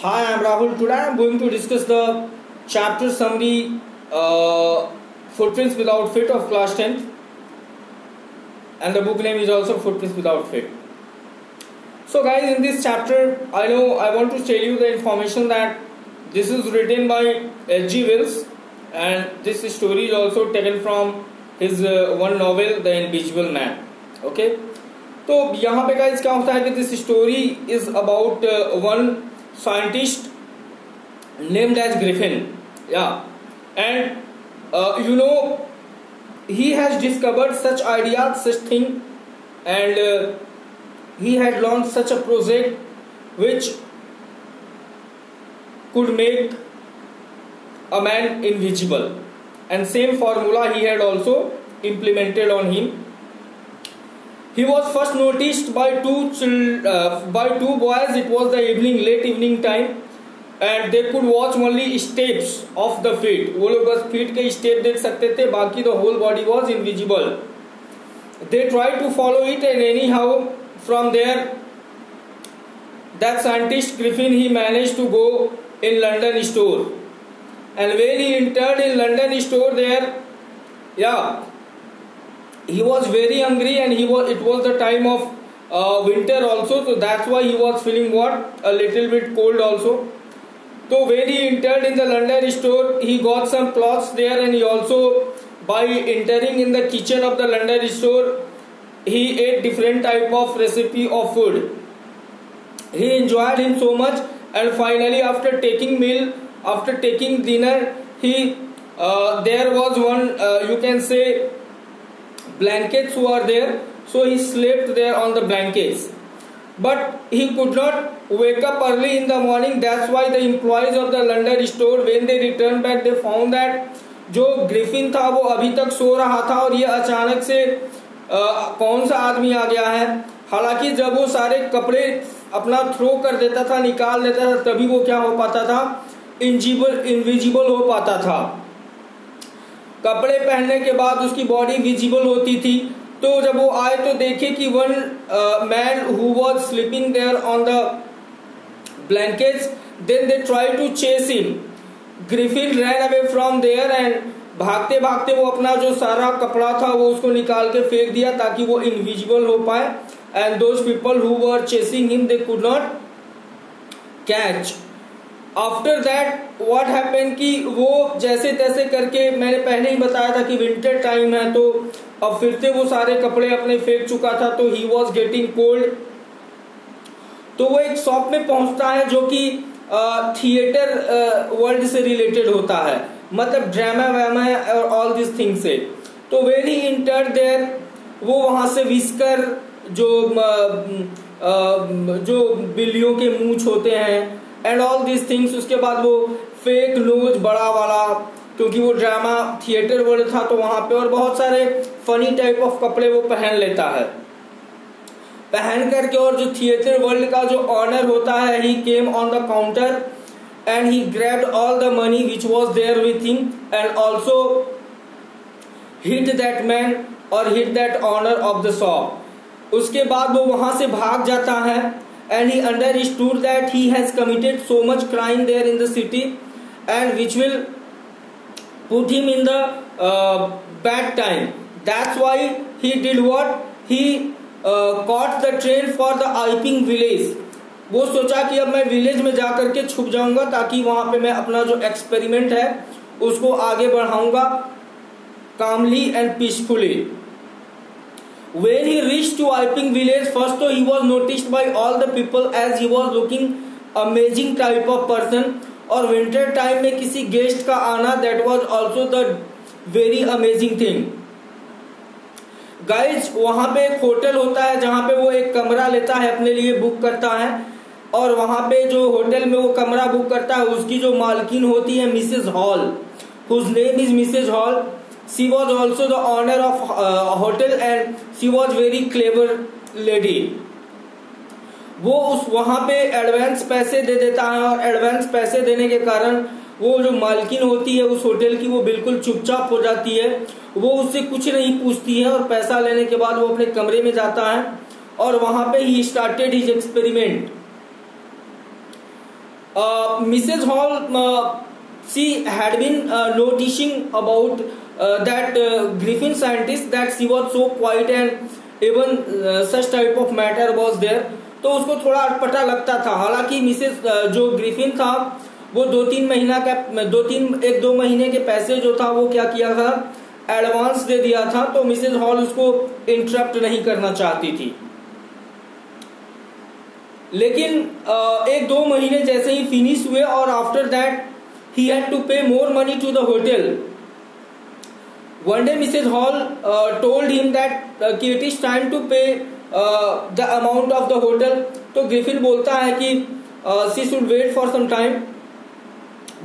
Hi, I'm Rahul. Today I'm going to discuss the chapter summary uh, Footprints Without Fit of class 10 and the book name is also Footprints Without Fit. So guys, in this chapter, I know I want to tell you the information that this is written by H.G. Wells and this story is also taken from his uh, one novel, The Invisible Man. Okay. तो यहाँ पे guys क्या होता है कि this story is about scientist named as Griffin. Yeah, and uh, you know he has discovered such ideas, such thing, and uh, he had launched such a project which could make a man invisible. And same formula he had also implemented on him He was first noticed by two uh, by two boys. It was the evening, late evening time, and they could watch only steps of the feet. वो लोग बस feet के step देख सकते थे बाकी the whole body was invisible. They tried to follow it and anyhow from there that scientist Griffin he managed to go in London store and when he entered in London store there yeah he was very hungry and he was it was the time of uh, winter also. So that's why he was feeling what? A little bit cold also. So when he entered in the london store he got some clothes there and he also by entering in the kitchen of the london store he ate different type of recipe of food. He enjoyed him so much and finally after taking meal after taking dinner he uh, there was one uh, you can say blankets were there so he slept there on the blankets but he could not wake up early in the morning that's why the employees of the london store when they returned back they found that जो Griffin था वो अभी तक सो रहा था और ये अचानक से आ, कौन सा आदमी आ गया है हालाँकि जब वो सारे कपड़े अपना थ्रो कर देता था निकाल देता था तभी वो क्या हो पाता था इनजिबल इनविजिबल हो पाता था कपड़े पहनने के बाद उसकी बॉडी विजिबल होती थी। तो जब वो आए तो देखे कि one man who was sleeping there on the blankets then they try to chase him Griffin ran away from there and भागते भागते वो अपना जो सारा कपड़ा था वो उसको निकाल के फेंक दिया ताकि वो इनविजिबल हो पाए। And those people who were chasing him they could not catch after that what happen कि वो जैसे तैसे करके मैंने पहले ही बताया था कि विंटर टाइम है तो अब फिर से वो सारे कपड़े अपने फेंक चुका था तो ही वॉज़ गेटिंग कोल्ड तो वो एक शॉप में पहुँचता है जो कि थिएटर वर्ल्ड से रिलेटेड होता है। मतलब ड्रामा वैमा और ऑल दिस थिंग से। तो वेन ही इंटर देयर वो वहाँ से विस्कर जो आ, आ, जो बिल्लियों के मूछ होते हैं एंड ऑल दीज थिंग्स उसके बाद वो फेक न्यूज़ बड़ा वाला, क्योंकि वो ड्रामा थिएटर वर्ल्ड था तो वहाँ पे और बहुत सारे फनी टाइप ऑफ़ कपड़े वो पहन लेता है। पहन करके और जो थिएटर वर्ल्ड का जो ऑनर होता है he came on the counter and he grabbed all the money which was there with him and also hit that man और hit that owner of the shop उसके बाद वो वहाँ से भाग जाता है and he understood that he has committed so much crime there in the city and which will put him in the uh, bad time that's why he did what he uh, caught the train for the Iping village वो सोचा कि अब मैं village में जाकर के छुप जाऊँगा ताकि वहाँ पे मैं अपना जो एक्सपेरिमेंट है उसको आगे बढ़ाऊँगा calmly and peacefully When he reached to Iping village, first he was noticed by all the people as he was looking amazing type of person. और विंटर टाइम में किसी गेस्ट का आना that was also the very amazing thing guys वहाँ पे एक hotel होता है जहाँ पे वो एक कमरा लेता है अपने लिए बुक करता है। और वहाँ पे जो होटल में वो कमरा बुक करता है उसकी जो मालकिन होती है Mrs Hall whose name is Mrs Hall she was also the owner of uh, hotel and she was very clever lady. वो उस वहाँ पे एडवांस पैसे दे देता है और एडवांस पैसे देने के कारण वो जो मालकिन होती है उस होटल की वो बिल्कुल चुपचाप हो जाती है। वो उससे कुछ नहीं पूछती है और पैसा लेने के बाद वो अपने कमरे में जाता है और वहाँ पे ही started his experiment Mrs Hall she uh, she had been uh, uh, that uh, Griffin scientist that she was so quiet and even uh, such type of matter was there. तो उसको थोड़ा अटपटा लगता था। हालाँकि मिसेस जो Griffin था वो दो तीन महीना का दो तीन एक दो महीने के पैसे जो था वो क्या किया था? एडवांस दे दिया था तो मिसेस हॉल उसको इंटरप्ट नहीं करना चाहती थी। लेकिन एक दो महीने जैसे ही फिनिश हुए और after that he had to pay more money to the hotel one day Mrs Hall told him that कि it is time to pay the amount of the hotel तो ग्रिफिन बोलता है कि she should wait for some time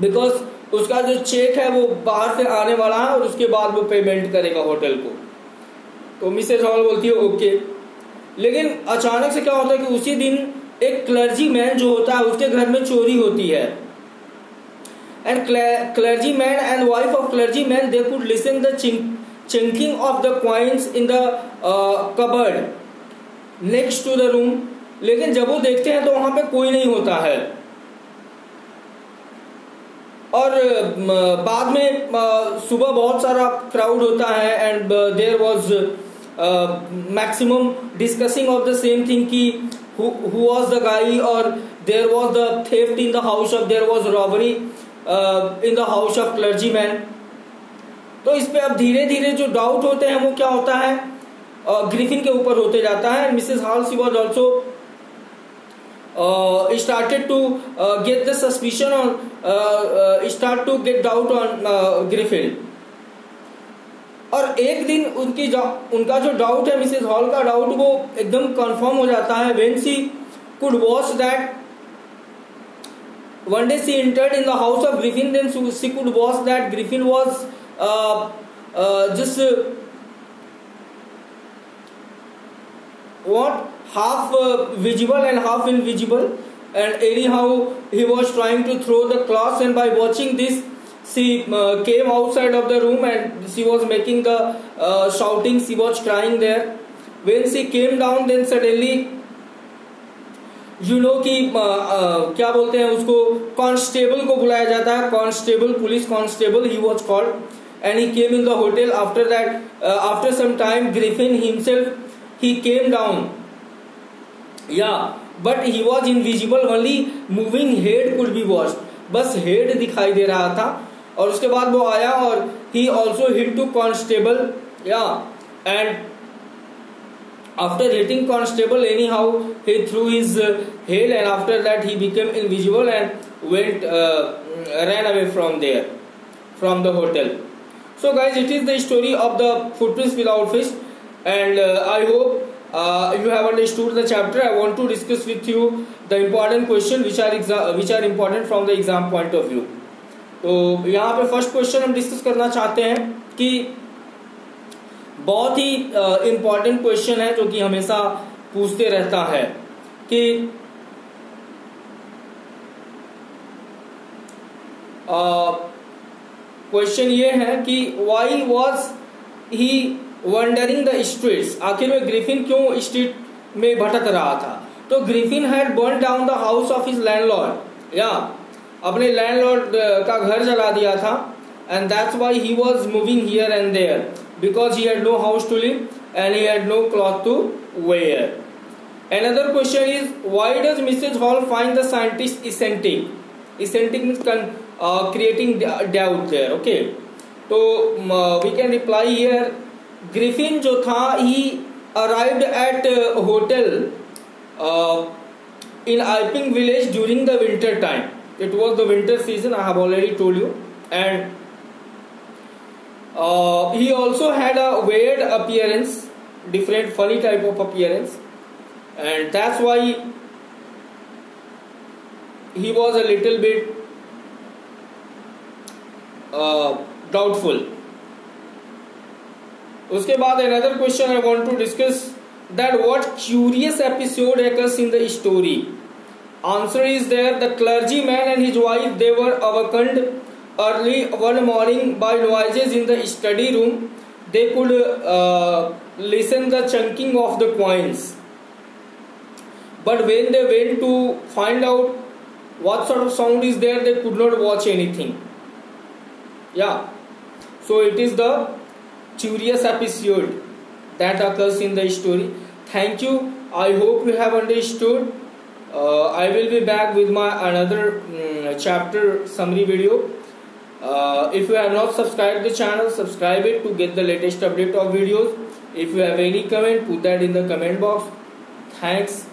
because उसका जो check है वो बाहर से आने वाला है और उसके बाद वो पेमेंट करेगा होटल को। तो मिसेज हॉल बोलती है ओके लेकिन अचानक से क्या होता है कि उसी दिन एक क्लर्जी मैन जो होता है, उसके घर में चोरी होती है। And clergy man and wife of clergy man they could listen the chinking of the coins in the cupboard next to the room लेकिन जब वो देखते हैं तो वहाँ पे कोई नहीं होता है। और बाद में सुबह बहुत सारा क्राउड होता है and there was maximum discussing of the same thing की who, who was the guy or there was the theft in the house of there was robbery the house of clergy man तो इस पे अब धीरे धीरे जो doubt होते हैं वो क्या होता है? ग्रिफिन के ऊपर होते जाता है। Mrs Hall she was also the suspicion on uh, uh, start to get doubt on uh, Griffin. और एक दिन उनकी उनका जो डाउट है मिसेस हॉल का डाउट वो एकदम कंफर्म हो जाता है। When she could watch that One day she entered in the house of Griffin, then she could watch that Griffin was uh, uh, just uh, what half uh, visible and half invisible, and anyhow he was trying to throw the cloth. And by watching this, she uh, came outside of the room and she was making the uh, shouting. She was crying there. When she came down, then suddenly you know कि क्या बोलते हैं उसको constable को बुलाया जाता है। Constable police constable he was called and he came in the hotel after that after some time Griffin himself he came down या but he was invisible only moving head could be watched बस head दिखाई दे रहा था और उसके बाद वो आया और he also hit to constable या and after hitting constable any how he threw his hell and after that he became invisible and went ran away from there from the hotel so guys it is the story of the footprints without fish and uh, i hope uh, you have understood the chapter i want to discuss with you the important question which are which are important from the exam point of view तो यहाँ पे first question हम discuss करना चाहते हैं कि बहुत ही important question है जो कि हमेशा पूछते रहता है कि क्वेश्चन ये है कि why was he wandering the streets आखिर में ग्रिफिन क्यों स्ट्रीट में भटक रहा था? तो Griffin had burn down the house of his landlord या, अपने लैंडलॉर्ड का घर जला दिया था and that's why he was moving here and there because he had no house to live and he had no cloth to wear. Another question is why does Mrs. Hall find the scientist eccentric? Eccentric means uh, creating doubt there. Okay, so uh, we can reply here. Griffin जो था he arrived at a hotel uh, in Iping village during the winter time. It was the winter season. I have already told you and uh, he also had a weird appearance different funny type of appearance and that's why he was a little bit uh, doubtful उसके बाद another question I want to discuss that what curious episode occurs in the story Answer is there. The clergyman and his wife they were awakened early one morning by noises in the study room. They could uh, listen the chunking of the coins. But when they went to find out what sort of sound is there they could not watch anything. Yeah. So it is the curious episode that occurs in the story. Thank you. I hope you have understood. Uh, i will be back with my another um, chapter summary video uh, if you have not subscribed the channel subscribe it to get the latest update of videos. If you have any comment put that in the comment box. Thanks